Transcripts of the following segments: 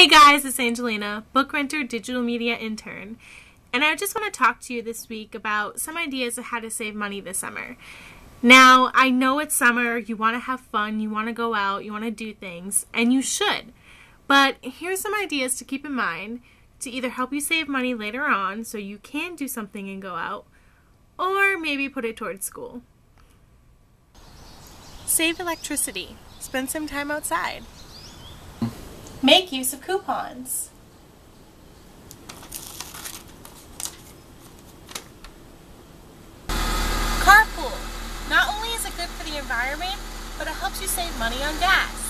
Hey guys, it's Angelina, BookRenter, digital media intern. And I just want to talk to you this week about some ideas of how to save money this summer. Now, I know it's summer, you want to have fun, you want to go out, you want to do things, and you should. But here's some ideas to keep in mind to either help you save money later on so you can do something and go out, or maybe put it towards school. Save electricity. Spend some time outside. Make use of coupons. Carpool. Not only is it good for the environment, but it helps you save money on gas.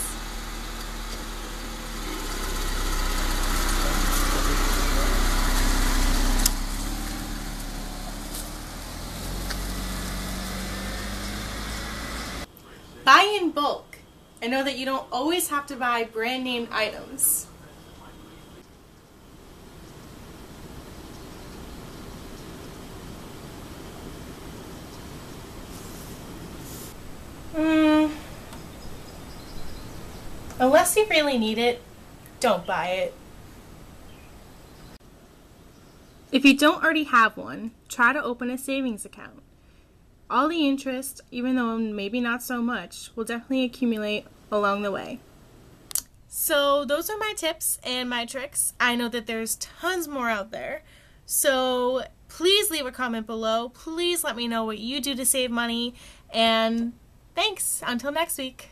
Buy in bulk and know that you don't always have to buy brand name items. Mm. Unless you really need it, don't buy it. If you don't already have one, try to open a savings account. All the interest, even though maybe not so much, will definitely accumulate along the way. So, those are my tips and my tricks. I know that there's tons more out there. So, please leave a comment below. Please let me know what you do to save money. And thanks. Until next week.